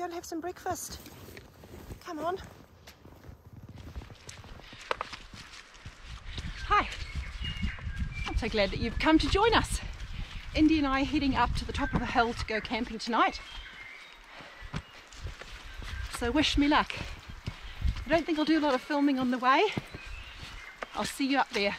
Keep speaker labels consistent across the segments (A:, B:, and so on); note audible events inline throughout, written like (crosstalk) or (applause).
A: Go and have some breakfast? Come on. Hi. I'm so glad that you've come to join us. Indi and I are heading up to the top of the hill to go camping tonight. So wish me luck. I don't think I'll do a lot of filming on the way. I'll see you up there.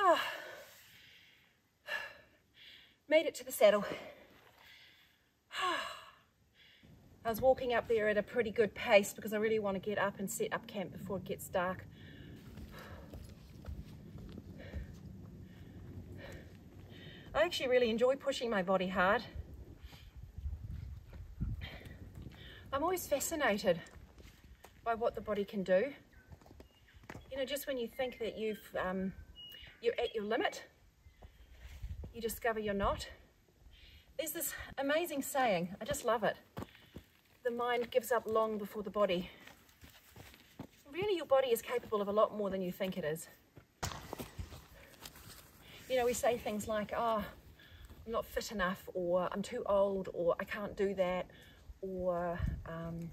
A: Ah. Made it to the saddle. (sighs) I was walking up there at a pretty good pace because I really want to get up and set up camp before it gets dark. I actually really enjoy pushing my body hard. I'm always fascinated by what the body can do. You know, just when you think that you've, um, you're at your limit, you discover you're not. There's this amazing saying, I just love it the mind gives up long before the body. Really, your body is capable of a lot more than you think it is. You know, we say things like, oh, I'm not fit enough, or I'm too old, or I can't do that, or um,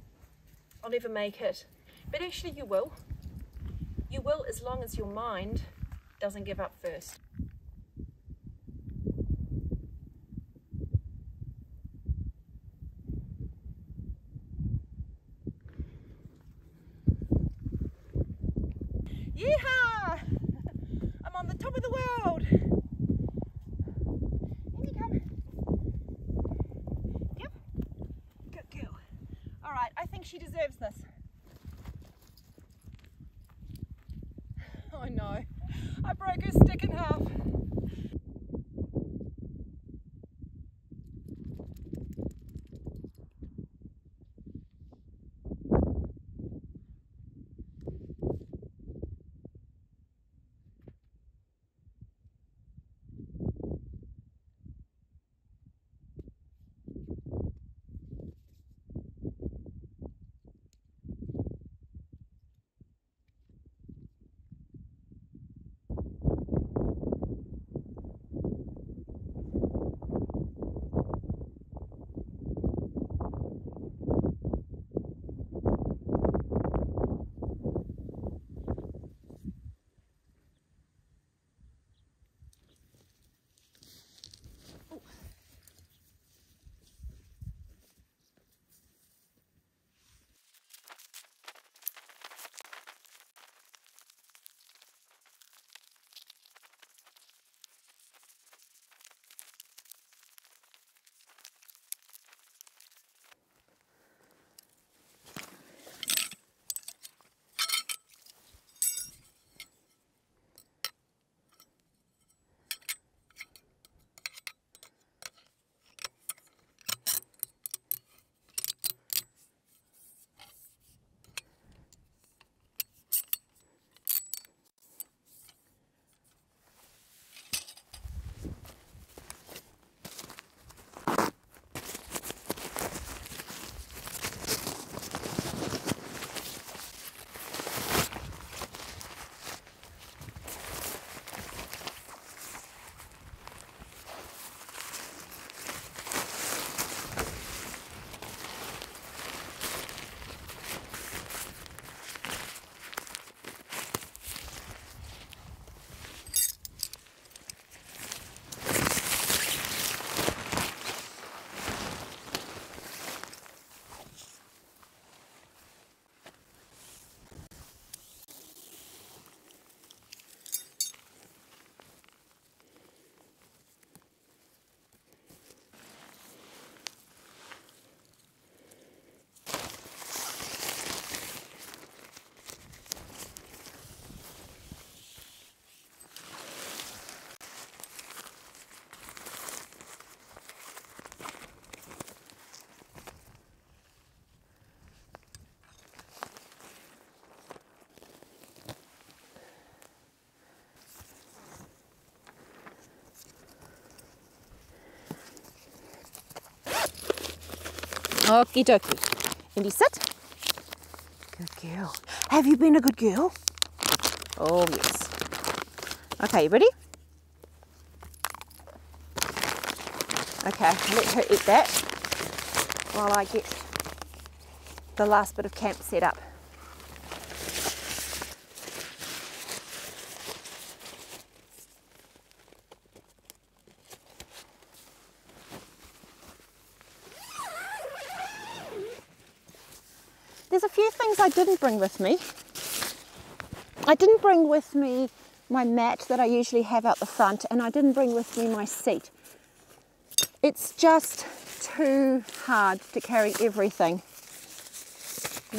A: I'll never make it. But actually, you will. You will as long as your mind doesn't give up first. Okie dokie. Indi, sit. Good
B: girl. Have you been a good girl? Oh, yes. Okay, you ready? Okay, let her eat that while I get the last bit of camp set up. There's a few things I didn't bring with me. I didn't bring with me my mat that I usually have out the front, and I didn't bring with me my seat. It's just too hard to carry everything.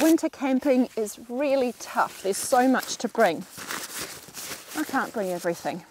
B: Winter camping is really tough. There's so much to bring. I can't bring everything.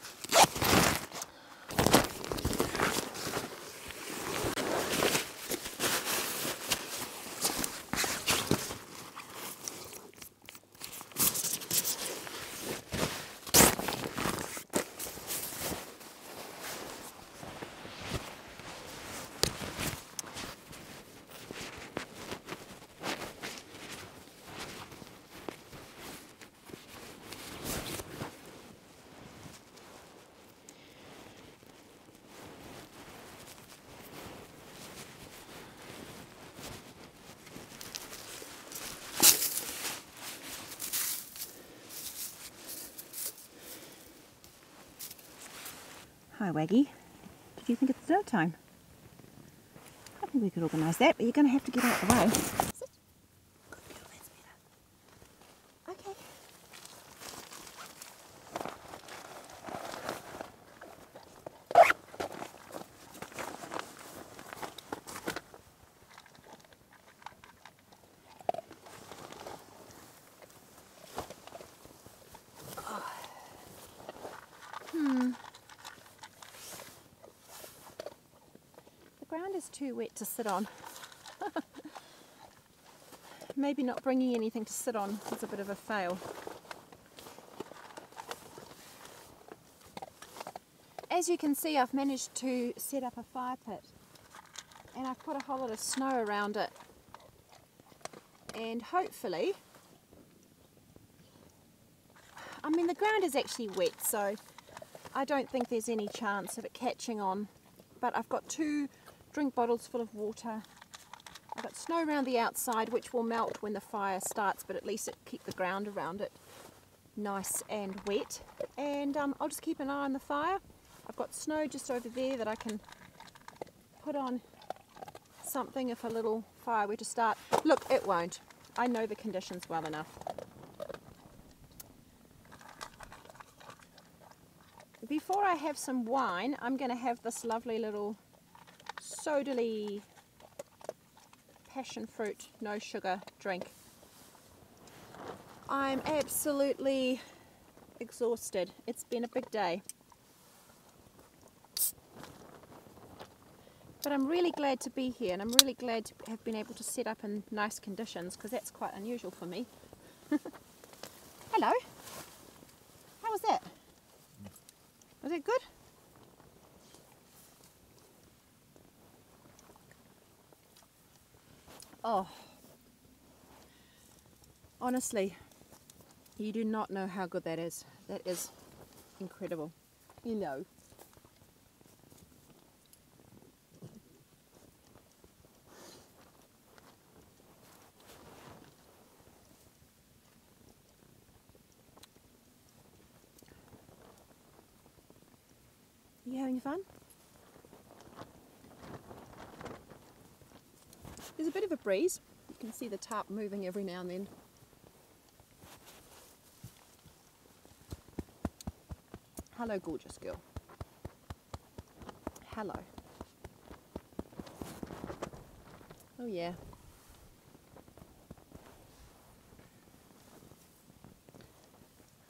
B: Waggy. Did you think it's dinner time? I think we could organise that, but you're going to have to get out of the way. Sit. Good girl, that's better. Okay. The ground is too wet to sit on. (laughs) Maybe not bringing anything to sit on is a bit of a fail. As you can see, I've managed to set up a fire pit and I've put a whole lot of snow around it. And hopefully, I mean, the ground is actually wet, so I don't think there's any chance of it catching on. But I've got two drink bottles full of water. I've got snow around the outside, which will melt when the fire starts, but at least it keep the ground around it nice and wet. And um, I'll just keep an eye on the fire. I've got snow just over there that I can put on something if a little fire were to start. Look, it won't. I know the conditions well enough. Before I have some wine, I'm going to have this lovely little Sodally passion fruit, no sugar drink. I'm absolutely exhausted. It's been a big day. But I'm really glad to be here and I'm really glad to have been able to set up in nice conditions because that's quite unusual for me. (laughs) Hello. How was that? Mm. Was it good? Oh, honestly, you do not know how good that is. That is incredible. You know. You having fun? There's a bit of a breeze. You can see the tarp moving every now and then. Hello, gorgeous girl. Hello. Oh, yeah.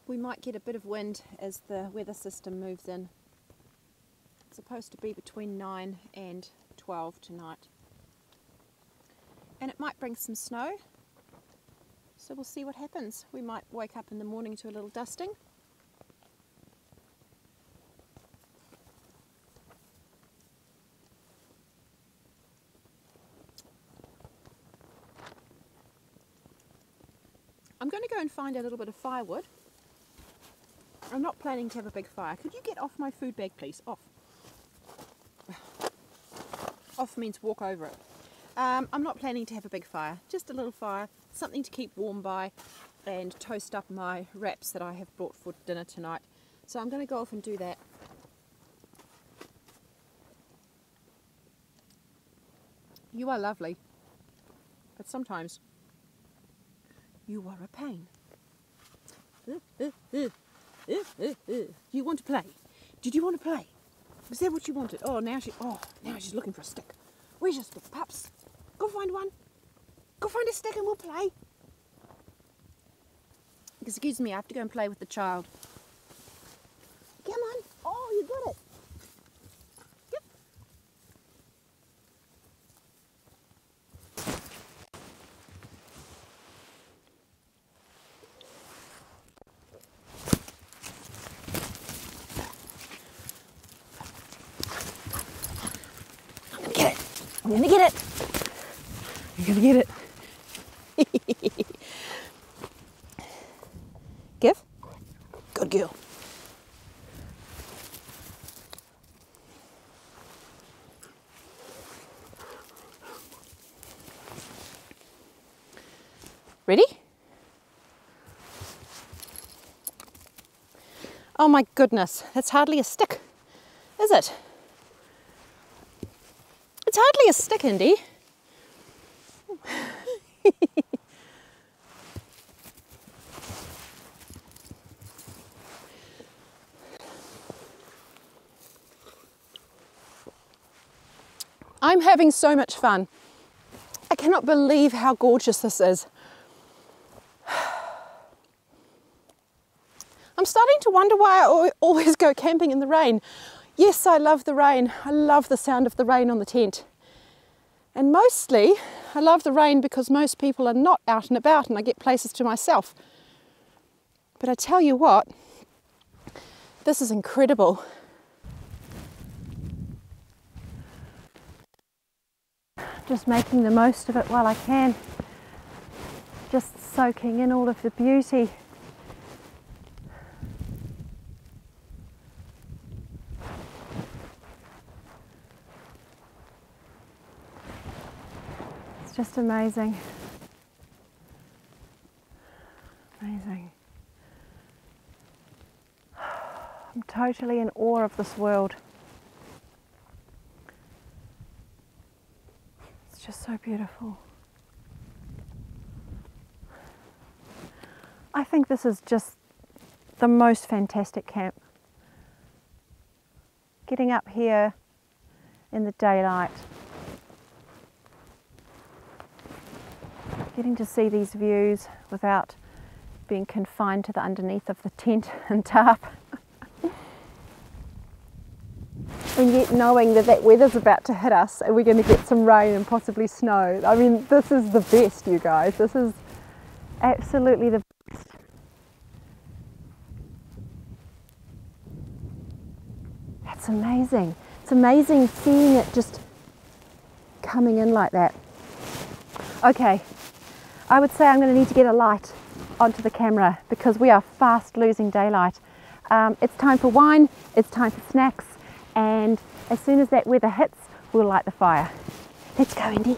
B: We might get a bit of wind as the weather system moves in. It's supposed to be between 9 and 12 tonight and it might bring some snow. So we'll see what happens. We might wake up in the morning to a little dusting. I'm going to go and find a little bit of firewood. I'm not planning to have a big fire. Could you get off my food bag, please? Off. (sighs) Off means walk over it. Um, I'm not planning to have a big fire, just a little fire, something to keep warm by, and toast up my wraps that I have brought for dinner tonight. So I'm going to go off and do that. You are lovely, but sometimes you are a pain. You want to play? Did you want to play? Was that what you wanted? Oh, now she. Oh, now she's looking for a stick. Where's your stick, pups? Go find one. Go find a stick and we'll play. Excuse me, I have to go and play with the child. Come on. Oh, you got it. Yep. I'm gonna get it. I'm gonna get it. Gonna get it. (laughs) Give. Good girl. Ready? Oh my goodness, that's hardly a stick, is it? It's hardly a stick, Indi. I'm having so much fun. I cannot believe how gorgeous this is. (sighs) I'm starting to wonder why I always go camping in the rain. Yes, I love the rain. I love the sound of the rain on the tent. And mostly, I love the rain because most people are not out and about and I get places to myself. But I tell you what, this is incredible. Just making the most of it while I can. Just soaking in all of the beauty. It's just amazing. Amazing. (sighs) I'm totally in awe of this world. It's just so beautiful. I think this is just the most fantastic camp. Getting up here in the daylight, getting to see these views without being confined to the underneath of the tent (laughs) and tarp. and yet knowing that that weather's about to hit us and we're going to get some rain and possibly snow. I mean, this is the best, you guys. This is absolutely the best. That's amazing. It's amazing seeing it just coming in like that. Okay, I would say I'm going to need to get a light onto the camera because we are fast losing daylight. Um, it's time for wine, it's time for snacks, and as soon as that weather hits, we'll light the fire. Let's go, Indi.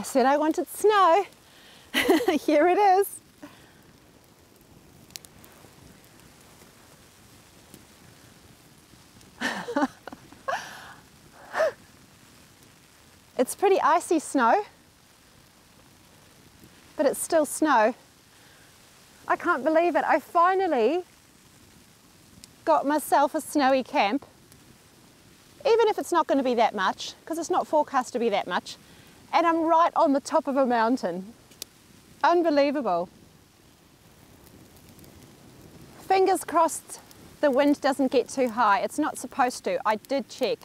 B: I said I wanted snow. (laughs) Here it is. (laughs) it's pretty icy snow, but it's still snow. I can't believe it. I finally got myself a snowy camp, even if it's not going to be that much, because it's not forecast to be that much, and I'm right on the top of a mountain. Unbelievable. Fingers crossed the wind doesn't get too high. It's not supposed to. I did check.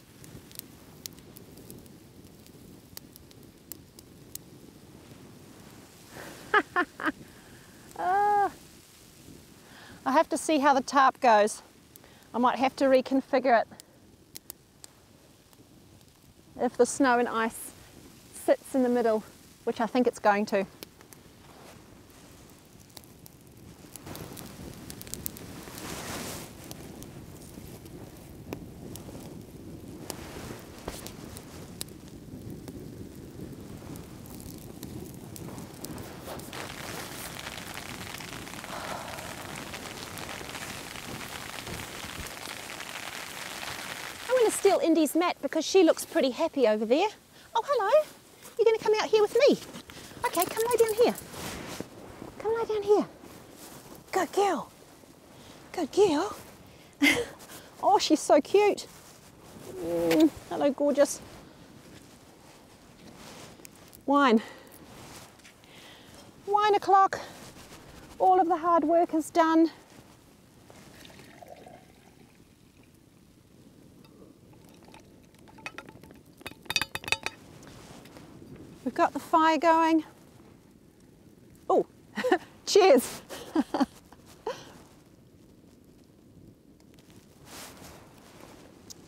B: (laughs) ah. I have to see how the tarp goes. I might have to reconfigure it if the snow and ice sits in the middle, which I think it's going to. Steal Indi's mat because she looks pretty happy over there. Oh, hello. You're going to come out here with me? Okay, come lie down here. Come lie down here. Good girl. Good girl. (laughs) oh, she's so cute. Mm, hello, gorgeous. Wine. Wine o'clock. All of the hard work is done. Got the fire going. Oh, (laughs) cheers.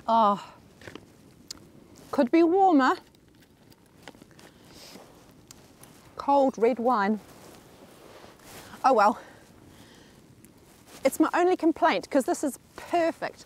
B: oh, (laughs) could be warmer. Cold red wine. Oh well, it's my only complaint because this is perfect.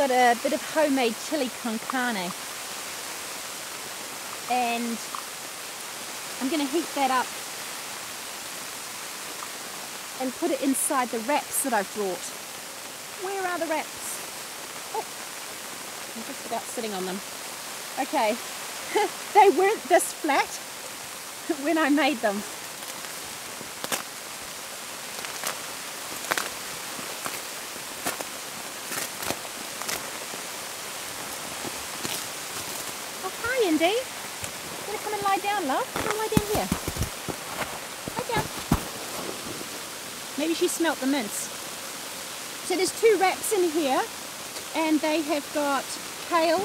B: got a bit of homemade chili con carne. And I'm going to heat that up and put it inside the wraps that I've brought. Where are the wraps? Oh, I'm just about sitting on them. Okay, (laughs) they weren't this flat (laughs) when I made them. Andy. You to come and lie down, love? Come lie down here. Lie down. Maybe she smelt the mince. So there's two wraps in here and they have got kale.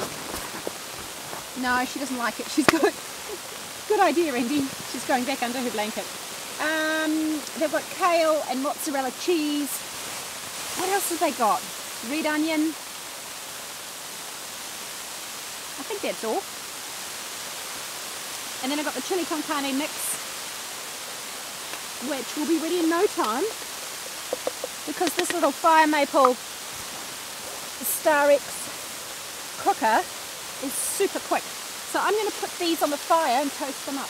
B: No, she doesn't like it. She's got, good idea, Andy. She's going back under her blanket. Um, they've got kale and mozzarella cheese. What else have they got? Red onion. I think that's all. And then I've got the chili con carne mix, which will be ready in no time because this little Firemaple Star X cooker is super quick. So I'm going to put these on the fire and toast them up.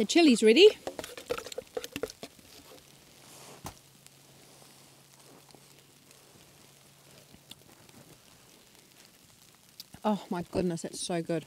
B: The chili's ready. Oh my goodness, it's so good.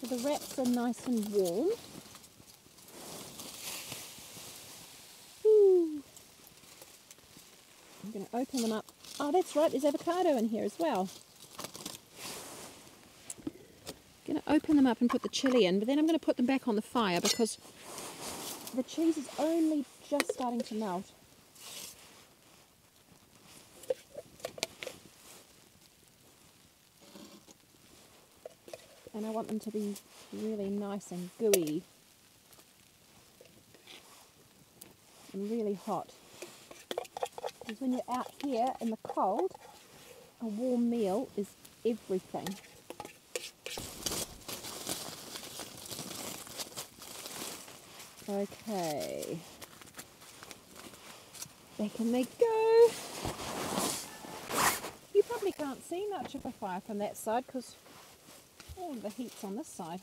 B: So the wraps are nice and warm. Ooh. I'm going to open them up. Oh, that's right, there's avocado in here as well. I'm going to open them up and put the chili in, but then I'm going to put them back on the fire because the cheese is only just starting to melt. And I want them to be really nice and gooey. And really hot. Because when you're out here in the cold a warm meal is everything. Okay. Back and they go. You probably can't see much of a fire from that side because all the heat's on this side.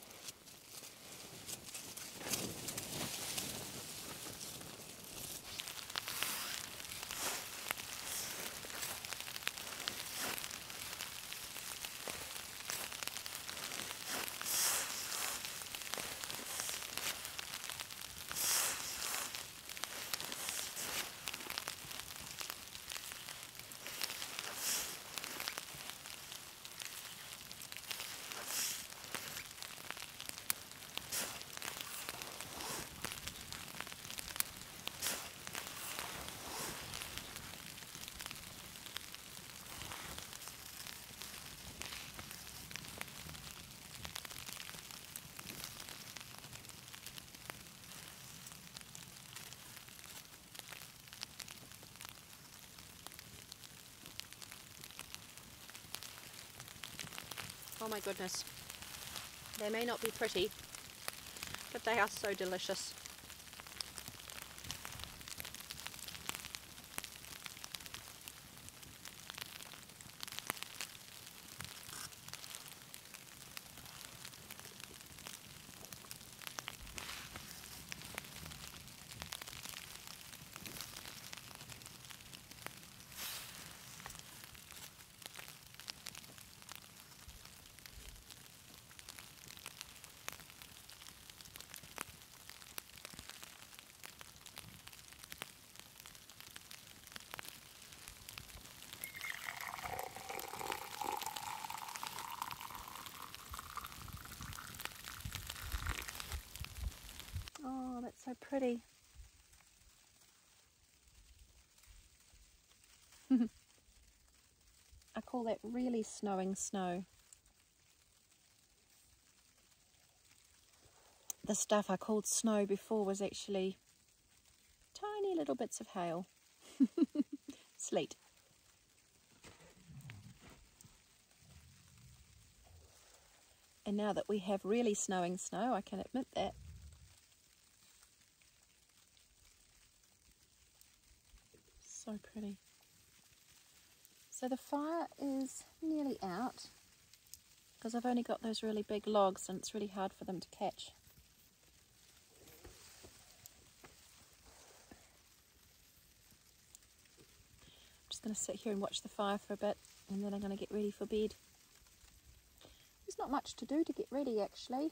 B: Oh my goodness. They may not be pretty, but they are so delicious. Oh, that's so pretty. I call that really snowing snow. The stuff I called snow before was actually tiny little bits of hail. (laughs) Sleet. And now that we have really snowing snow, I can admit that so pretty. So the fire is nearly out because I've only got those really big logs and it's really hard for them to catch. I'm just going to sit here and watch the fire for a bit and then I'm going to get ready for bed. There's not much to do to get ready actually.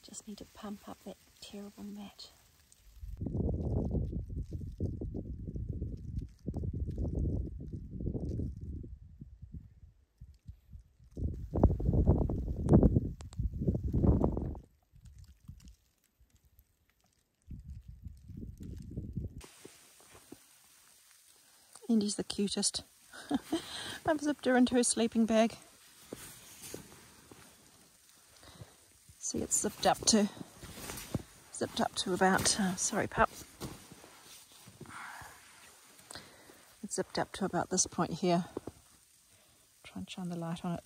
B: Just need to pump up that terrible mat. Indi's the cutest. (laughs) I've zipped her into her sleeping bag. See, it's zipped up to zipped up to about. Uh, sorry, pup. It's zipped up to about this point here. Try and shine the light on it.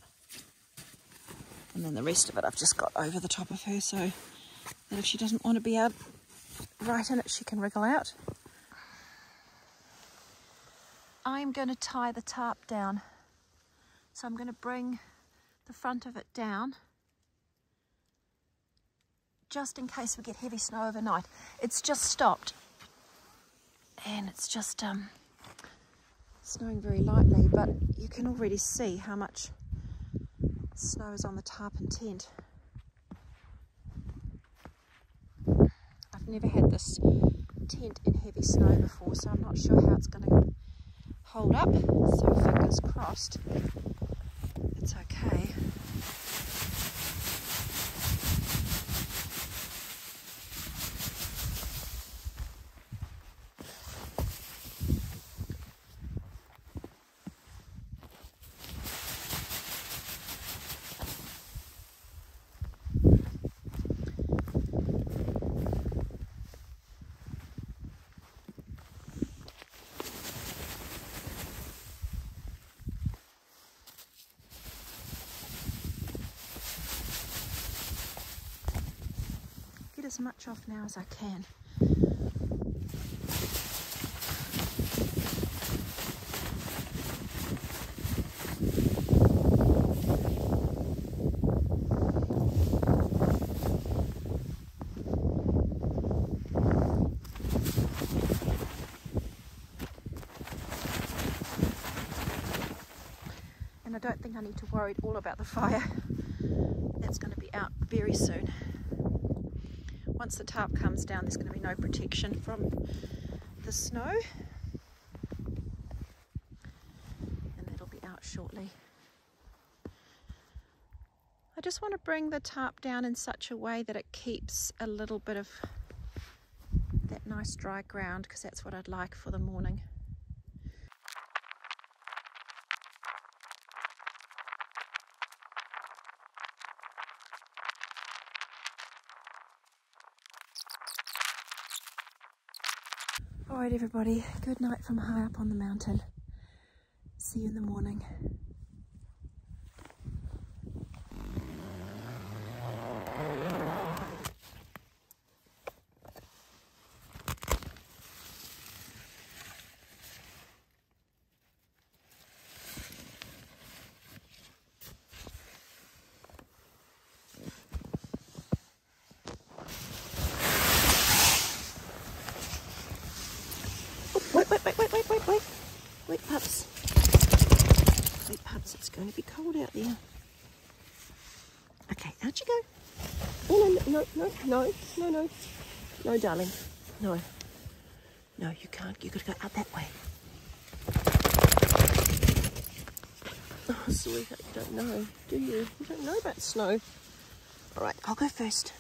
B: And then the rest of it I've just got over the top of her so that if she doesn't want to be out right in it, she can wriggle out. I'm going to tie the tarp down. So I'm going to bring the front of it down just in case we get heavy snow overnight. It's just stopped and it's just um, snowing very lightly but you can already see how much snow is on the tarp and tent. I've never had this tent in heavy snow before so I'm not sure how it's going to hold up so fingers crossed it's okay. As much off now as I can. And I don't think I need to worry at all about the fire. That's going to be out very soon once the tarp comes down there's going to be no protection from the snow and that'll be out shortly. I just want to bring the tarp down in such a way that it keeps a little bit of that nice dry ground because that's what I'd like for the morning. Alright everybody, good night from high up on the mountain. See you in the morning. wait, wait, wait, wait, wait, wait. Wait, pups. Wait, pups, it's going to be cold out there. Okay, out you go. Oh, no, no, no, no, no, no. No, darling. No. No, you can't. You've got to go out that way. Oh, sweetheart, you don't know, do you? You don't know about snow. All right, I'll go first.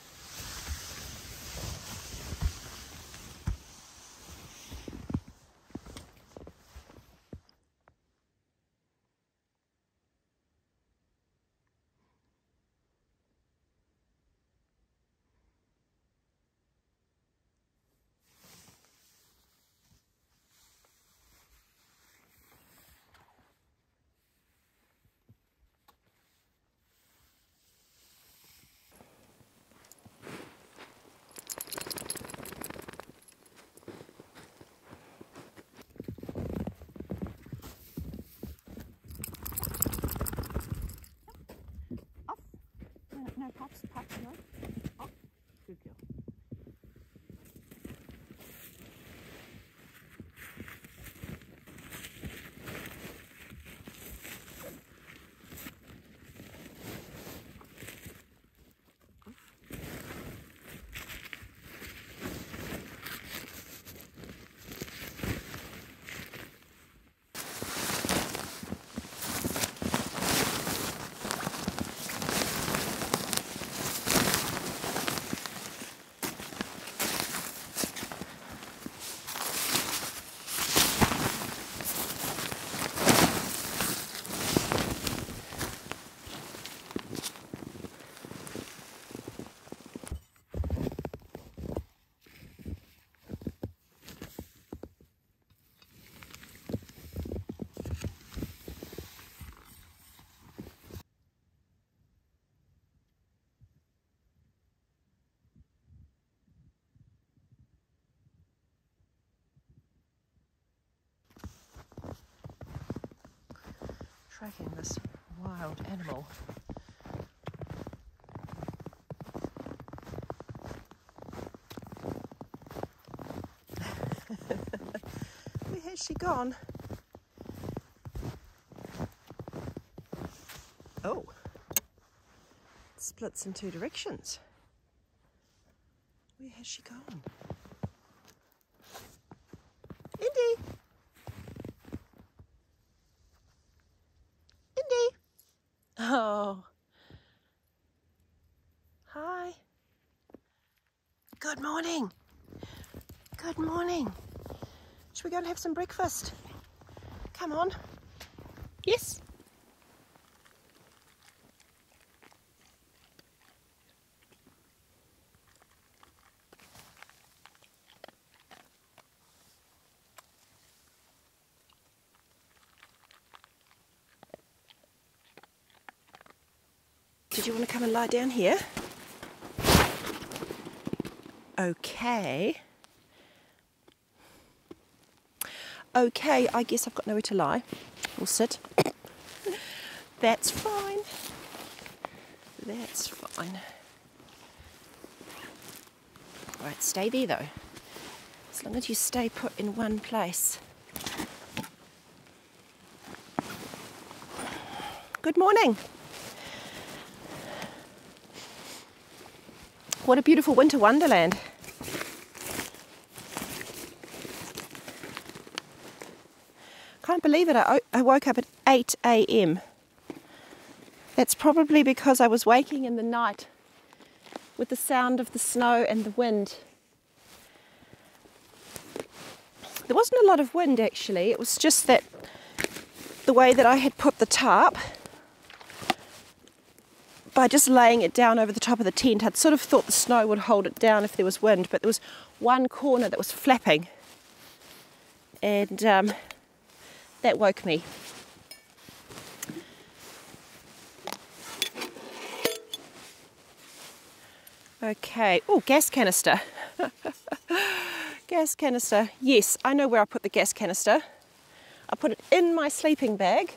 C: Tracking this wild animal. (laughs) Where has she gone? Oh, splits in two directions. Where has she gone? Indi! Indi! Oh. Hi. Good morning. Good morning. Should we go and have some breakfast? Come on. Yes. Did you want to come and lie down here? Okay. Okay, I guess I've got nowhere to lie. We'll sit. (coughs) That's fine. That's fine. Right, stay there though. As long as you stay put in one place. Good morning. What a beautiful winter wonderland. Can't believe it, I, woke up at 8 a.m. That's probably because I was waking in the night with the sound of the snow and the wind. There wasn't a lot of wind actually, it was just that the way that I had put the tarp by just laying it down over the top of the tent, I'd sort of thought the snow would hold it down if there was wind, but there was one corner that was flapping, and um, that woke me. Okay, oh, gas canister. (laughs) gas canister. Yes, I know where I put the gas canister. I put it in my sleeping bag.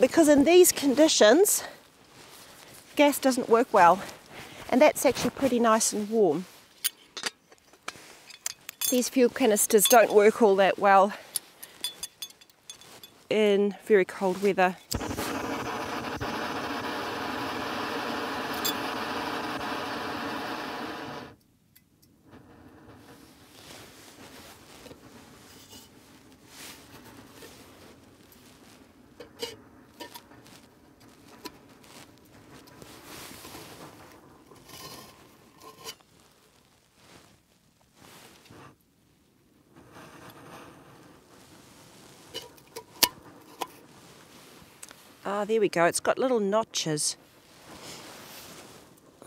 C: Because in these conditions, gas doesn't work well. And that's actually pretty nice and warm. These fuel canisters don't work all that well in very cold weather. There we go. It's got little notches.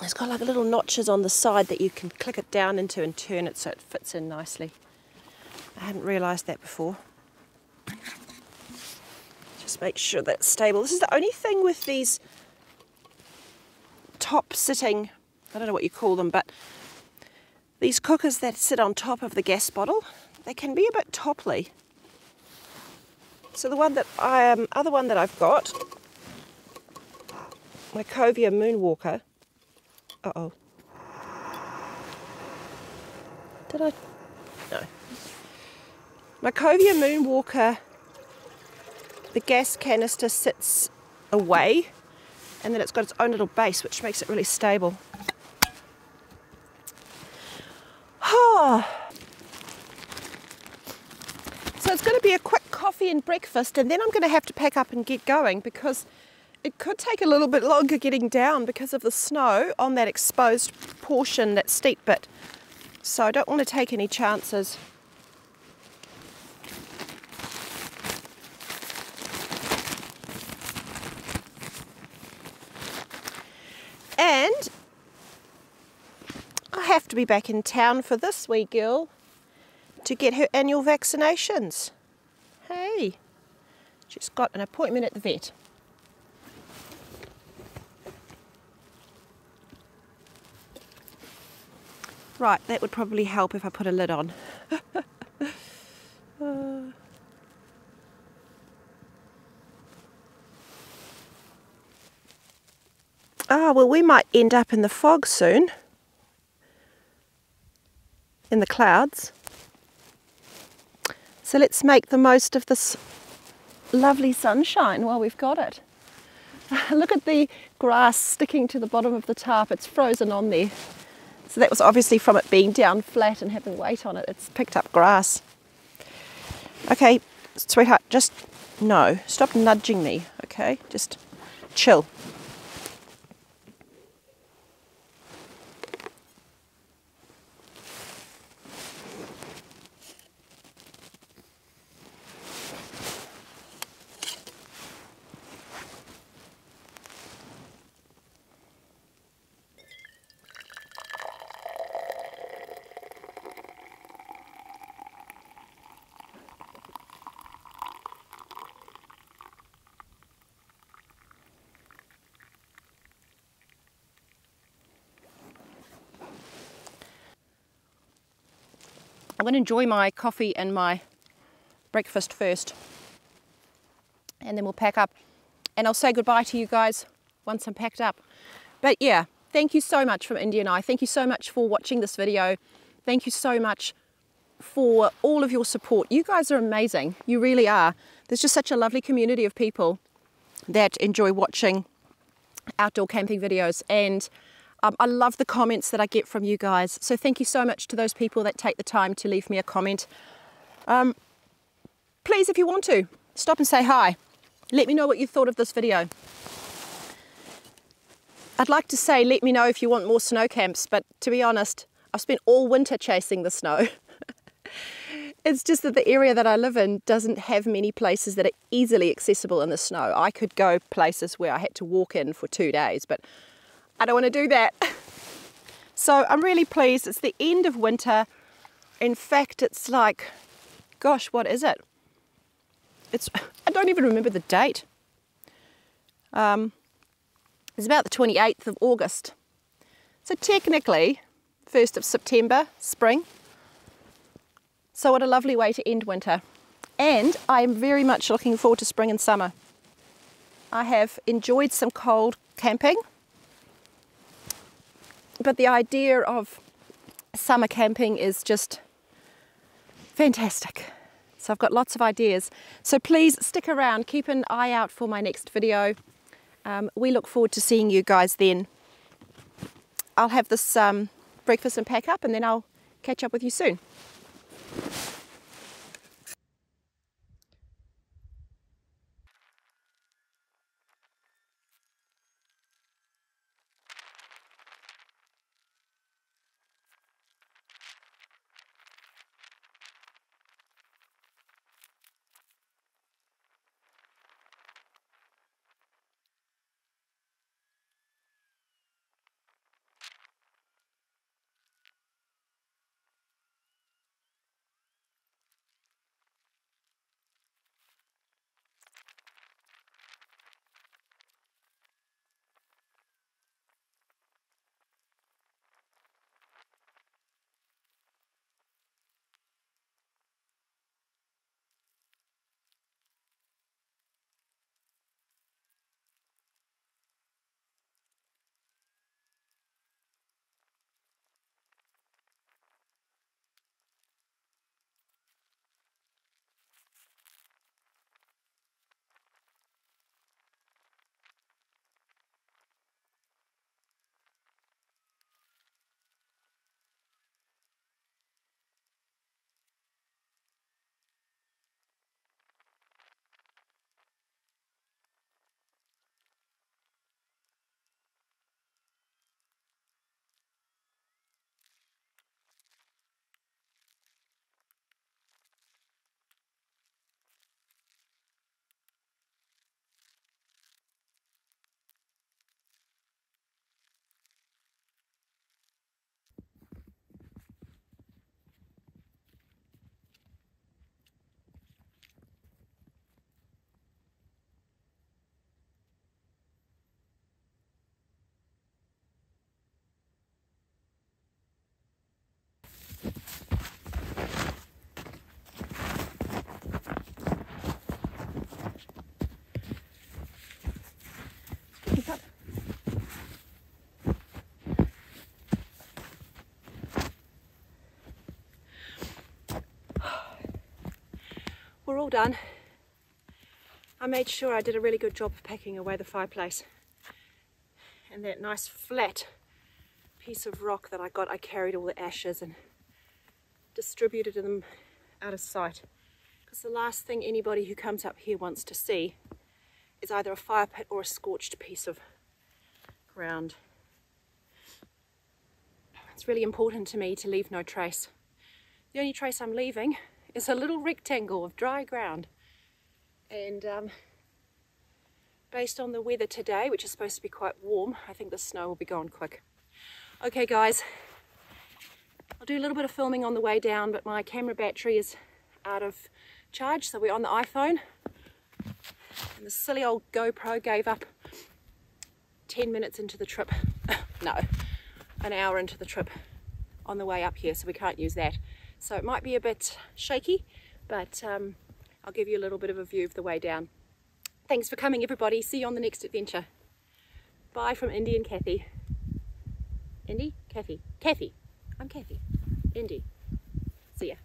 C: It's got like little notches on the side that you can click it down into and turn it so it fits in nicely. I hadn't realised that before. Just make sure that's stable. This is the only thing with these top sitting, I don't know what you call them, but these cookers that sit on top of the gas bottle, they can be a bit topply. So the one that I um, other one that I've got, my Kovea Moonwalker. Uh oh. Did I? No. My Kovea Moonwalker. The gas canister sits away, and then it's got its own little base, which makes it really stable. Oh. So it's going to be a quick coffee and breakfast, and then I'm going to have to pack up and get going because it could take a little bit longer getting down because of the snow on that exposed portion, that steep bit. So I don't want to take any chances. And I have to be back in town for this wee girl to get her annual vaccinations. Hey, she's got an appointment at the vet. Right, that would probably help if I put a lid on. uh. (laughs) Ah, well, we might end up in the fog soon. In the clouds. So let's make the most of this lovely sunshine while we've got it. (laughs) Look at the grass sticking to the bottom of the tarp. It's frozen on there. So that was obviously from it being down flat and having weight on it. It's picked up grass. Okay, sweetheart, just no. Stop nudging me, okay? Just chill. Going to enjoy my coffee and my breakfast first. And then we'll pack up. And I'll say goodbye to you guys once I'm packed up. But yeah, thank you so much from India and I. Thank you so much for watching this video. Thank you so much for all of your support. You guys are amazing. You really are. There's just such a lovely community of people that enjoy watching outdoor camping videos. And um, I love the comments that I get from you guys. So thank you so much to those people that take the time to leave me a comment. Um, please, if you want to, stop and say hi. Let me know what you thought of this video. I'd like to say let me know if you want more snow camps, but to be honest, I've spent all winter chasing the snow. (laughs) it's just that the area that I live in doesn't have many places that are easily accessible in the snow. I could go places where I had to walk in for two days, but I don't want to do that. (laughs) So I'm really pleased. It's the end of winter. In fact, it's like, gosh, what is it? It's, (laughs) I don't even remember the date. Um, it's about the 28th of August. So technically, 1st of September, spring. So what a lovely way to end winter. And I am very much looking forward to spring and summer. I have enjoyed some cold camping but the idea of summer camping is just fantastic. So I've got lots of ideas. So please stick around, keep an eye out for my next video. Um, we look forward to seeing you guys then. I'll have this um, breakfast and pack up and then I'll catch up with you soon.
A: All done. I made sure I did a really good job of packing away the fireplace. And that nice flat piece of rock that I got, I carried all the ashes and distributed them out of sight. Because the last thing anybody who comes up here wants to see is either a fire pit or a scorched piece of ground. It's really important to me to leave no trace. The only trace I'm leaving is a little rectangle of dry ground. And um, based on the weather today which is supposed to be quite warm I think the snow will be gone quick. Okay guys. I'll do a little bit of filming on the way down but my camera battery is out of charge so we're on the iPhone. And the silly old GoPro gave up 10 minutes into the trip. (coughs) No an hour into the trip on the way up here so we can't use that so it might be a bit shaky but um, I'll give you a little bit of a view of the way down. Thanks for coming everybody. See you on the next adventure. Bye from Indi and Cathy. Indi? Cathy. Cathy. I'm Cathy. Indi. See ya.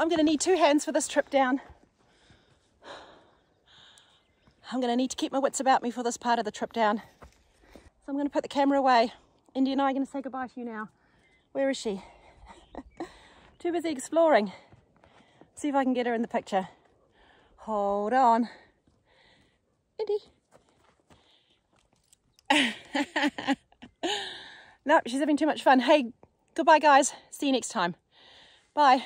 C: I'm going to need two hands for this trip down. I'm going to need to keep my wits about me for this part of the trip down. So I'm going to put the camera away. Indi and I are going to say goodbye to you now. Where is she? (laughs) Too busy exploring. See if I can get her in the picture. Hold on. Indi. (laughs) no, she's having too much fun. Hey, goodbye guys. See you next time. Bye.